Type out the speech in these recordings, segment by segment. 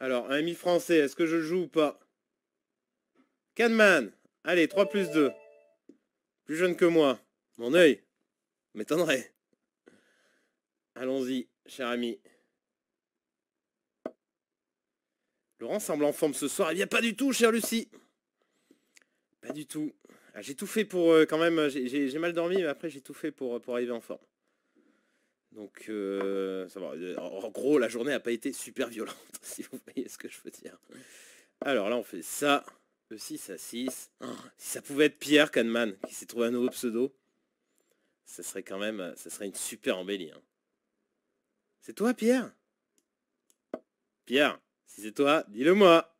Alors, un ami français, est-ce que je joue ou pas? Canman Allez, 3 plus 2. Plus jeune que moi. Mon œil m'étonnerait. Allons-y, cher ami. Laurent semble en forme ce soir. Eh bien, pas du tout, cher Lucie. Pas du tout. Ah, j'ai tout fait pour euh, quand même. J'ai mal dormi, mais après j'ai tout fait pour, pour arriver en forme. Donc, euh, ça va. En gros, la journée n'a pas été super violente, si vous voyez ce que je veux dire. Alors là, on fait ça. E6 à 6. si ça pouvait être Pierre Kahneman, qui s'est trouvé un nouveau pseudo, ça serait quand même, ça serait une super embellie. Hein. C'est toi, Pierre? Pierre, si c'est toi, dis-le moi.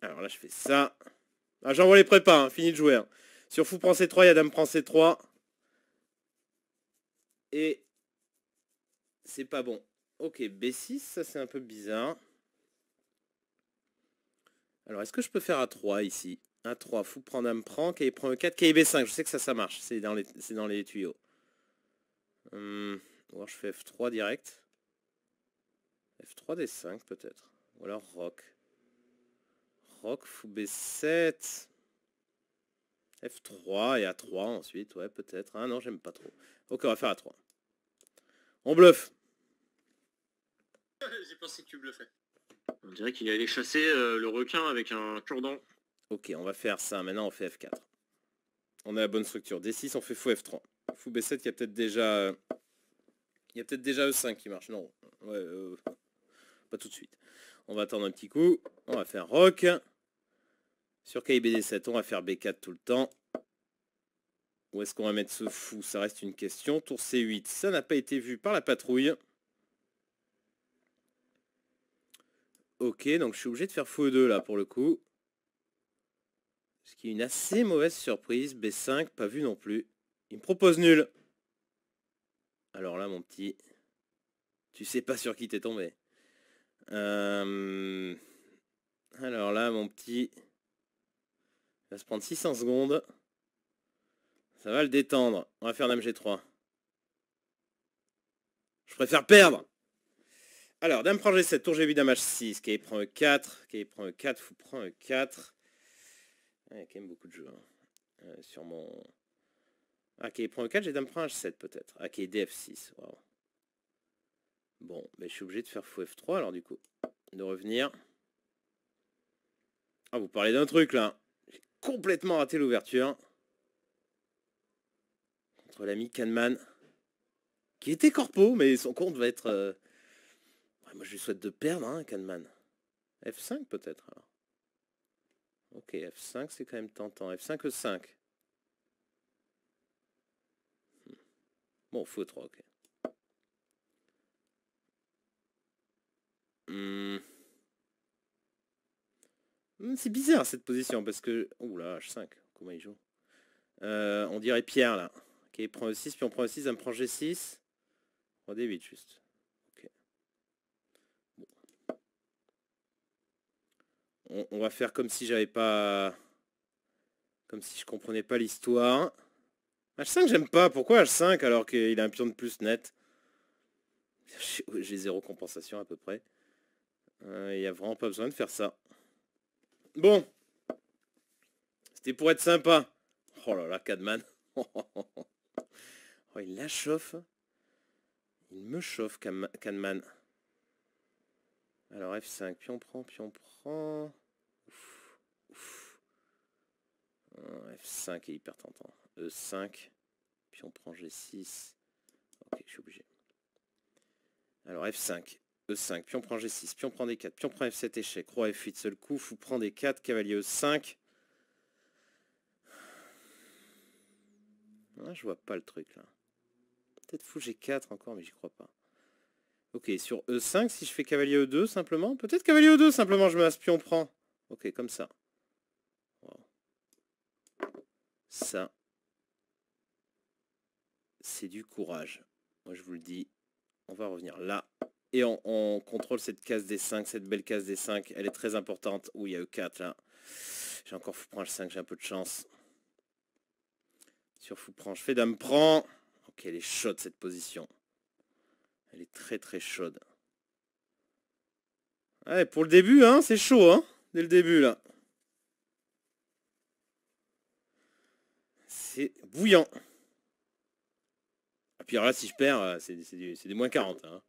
Alors là, je fais ça. Ah, J'envoie les prépas, hein, fini de jouer. Hein. Sur fou prend C3, il prend C3. Et c'est pas bon. Ok, B6, ça c'est un peu bizarre. Alors, est-ce que je peux faire A3 ici? A3, fou prend dame prend, KI prend E4, KI B5. Je sais que ça, ça marche. C'est dans, les, dans les tuyaux. Hum, ou alors je fais F3 direct. F3 D5 peut-être. Ou alors Rock. Rock, fou B7. F3 et A3 ensuite, ouais peut-être. Ah non, j'aime pas trop. Ok, on va faire A3. On bluffe. J'ai pensé que tu bluffais. On dirait qu'il allait chasser euh, le requin avec un cure-dent. Ok, on va faire ça. Maintenant, on fait F4. On a la bonne structure. D6, on fait fou F3. Fou B7, il y a peut-être déjà... Il y a peut-être déjà E5 qui marche. Non, ouais, euh, pas tout de suite. On va attendre un petit coup. On va faire Rock. Sur KIBD7, on va faire B4 tout le temps. Où est-ce qu'on va mettre ce fou? Ça reste une question. Tour C8, ça n'a pas été vu par la patrouille. Ok, donc je suis obligé de faire fou E2 là pour le coup. Ce qui est une assez mauvaise surprise. B5, pas vu non plus. Il me propose nul. Alors là, mon petit, tu sais pas sur qui t'es tombé. Euh, alors là, mon petit, il va se prendre 600 secondes. Ça va le détendre. On va faire Dame G3. Je préfère perdre. Alors, Dame prend G7, tour G8, Dame H6, qui prend E4, qui prend E4, fou prend E4. Il y quand même beaucoup de jeux. Hein. Euh, sur mon... Ah, qui prend E4, j'ai Dame prend H7 peut-être. Ah, est DF6, Bon, mais je suis obligé de faire fou F3 alors du coup. De revenir. Ah, vous parlez d'un truc là. J'ai complètement raté l'ouverture. L'ami Kahneman. Qui était corpo, mais son compte va être... Euh, moi je lui souhaite de perdre, hein, Kahneman. F5 peut-être. Ok, F5 c'est quand même tentant. F5 E5. Hmm. Bon, fou 3, ok. Hmm. Hmm, c'est bizarre cette position parce que... Ouh là, H5, comment il joue? Euh, On dirait Pierre là. Ok, il prend E6, puis on prend E6, ça me prend G6. Roi D8 juste. On, va faire comme si j'avais pas... Comme si je comprenais pas l'histoire. H5 j'aime pas. Pourquoi H5 alors qu'il a un pion de plus net? J'ai zéro compensation à peu près. Euh, il n'y a vraiment pas besoin de faire ça. Bon. C'était pour être sympa. Oh là là, Cadman. oh, il la chauffe. Il me chauffe, Cadman. Alors F5, puis on prend, puis on prend. F5 est hyper tentant. E5, puis on prend G6. Ok, je suis obligé. Alors F5. E5, puis on prend G6, puis on prend D4, puis on prend F7 échec, roi F8 seul coup, fou prend D4, cavalier E5. Ah, je vois pas le truc là. Peut-être fou G4 encore, mais j'y crois pas. Ok, sur E5, si je fais cavalier E2 simplement, peut-être cavalier E2 simplement, je me laisse pion prend. Ok, comme ça. Ça, c'est du courage. Moi, je vous le dis, on va revenir là. Et on, contrôle cette case des 5, cette belle case des 5. Elle est très importante. Où il y a E4 là. J'ai encore fou prend le 5, j'ai un peu de chance. Sur fou prend, je fais dame prend. Ok, elle est chaude cette position. Elle est très très chaude. Pour le début, hein, c'est chaud, hein, dès le début, là. C'est bouillant. Et ah, puis alors là, si je perds, euh, c'est des moins 40. Hein.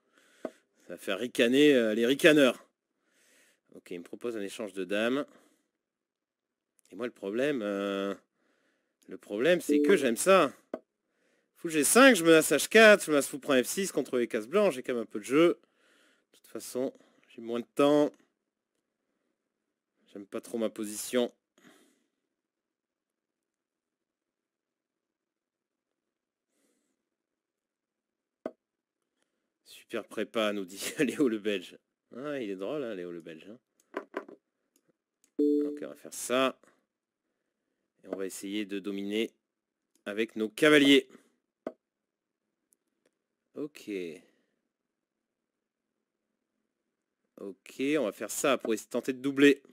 Ça va faire ricaner euh, les ricaneurs. Ok, il me propose un échange de dames. Et moi, le problème... Euh, le problème, c'est que j'aime ça. Fou G5, je menace H4, je menace fou prend F6 contre les cases blanches, j'ai quand même un peu de jeu. De toute façon, j'ai moins de temps. J'aime pas trop ma position. Super prépa, nous dit Léo le Belge. Ah, il est drôle, hein, Léo le Belge. Hein. Donc on va faire ça. Et on va essayer de dominer avec nos cavaliers. Ok. Ok, on va faire ça pour essayer de tenter de doubler.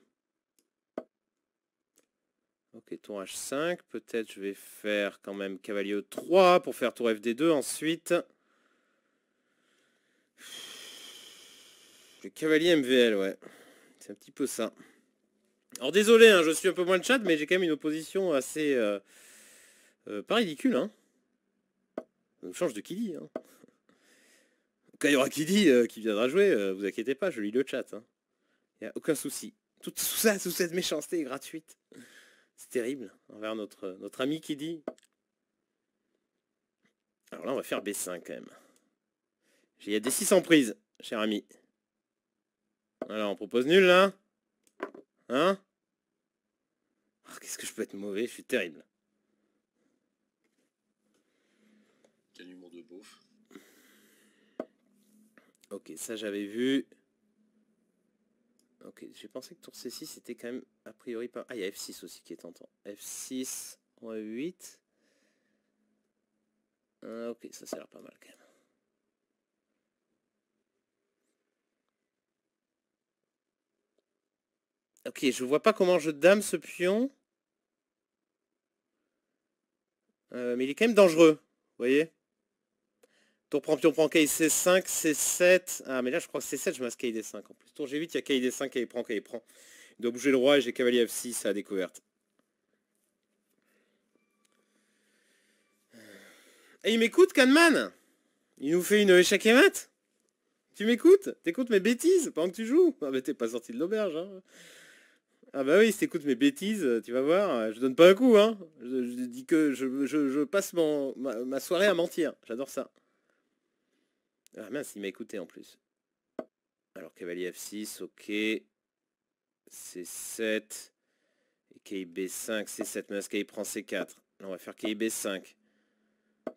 Ok, tour H5. Peut-être je vais faire quand même cavalier E3 pour faire tour FD2 ensuite. Le cavalier MVL, ouais. C'est un petit peu ça. Alors désolé, hein, je suis un peu moins de chat, mais j'ai quand même une opposition assez... Euh, euh, pas ridicule, hein. On change de hein. Quand il y aura qui dit euh, qui viendra jouer, vous inquiétez pas, je lis le chat. Il hein. n'y a aucun souci. Tout, ça, toute cette méchanceté est gratuite. C'est terrible envers notre, notre ami qui dit. Alors là, on va faire B5 quand même. Il y a des 600 prises, cher ami. Alors, on propose nul là Hein? Oh, Qu'est-ce que je peux être mauvais? Je suis terrible. Ok, ça j'avais vu. Ok, j'ai pensé que tour C6 c'était quand même a priori pas... Ah, il y a F6 aussi qui est tentant. F6, on 8. Ah, ok, ça ça a l'air pas mal quand même. Ok, je vois pas comment je dame ce pion. Euh, mais il est quand même dangereux. Vous voyez Tour prend pion prend KI C5, C7. Ah mais là je crois que C7 je masse KI D5 en plus. Tour G8 il y a KI D5, KI prend, KI prend. Il doit bouger le roi et j'ai cavalier F6 à découverte. Et il m'écoute Kahneman? Il nous fait une échec et mat? Tu m'écoutes? T'écoutes mes bêtises pendant que tu joues? Ah mais t'es pas sorti de l'auberge hein ah bah oui, si t'écoutes mes bêtises, tu vas voir, je donne pas un coup, hein. Je, dis que je, passe mon, ma, soirée à mentir. J'adore ça. Ah mince, il m'a écouté en plus. Alors cavalier F6, ok. C7. Et KI B5, C7, mais est prend C4 on va faire KI B5.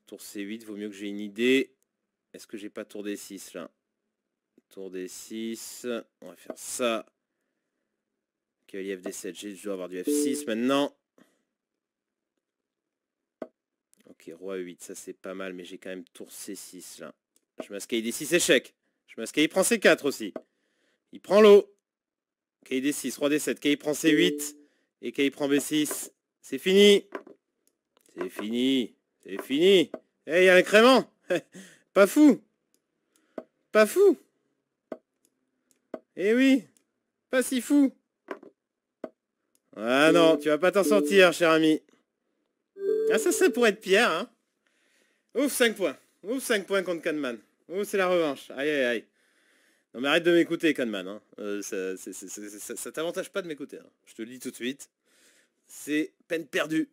Tour C8, vaut mieux que j'ai une idée. Est-ce que j'ai pas tour D6 là? Tour D6. On va faire ça. Cavalier FD7, je dois avoir du F6 maintenant. Ok, roi E8, ça c'est pas mal, mais j'ai quand même tour C6 là. Je masque D6 échec. Je masque il prend C4 aussi. Il prend l'eau. KI D6, roi D7, KI prend C8 et KI prend B6. C'est fini. C'est fini. C'est fini. Eh, il y a l'incrément. Pas fou. Pas fou. Eh oui. Pas si fou. Ah non, tu vas pas t'en sortir, cher ami. Ah ça, ça pourrait être Pierre, hein. Ouf, 5 points. Ouf, 5 points contre Kahneman. Ouf, c'est la revanche. Aïe, aïe, aïe. Non mais arrête de m'écouter, Kahneman. Hein. Euh, ça, ça, t'avantage pas de m'écouter. Hein. Je te le dis tout de suite. C'est peine perdue.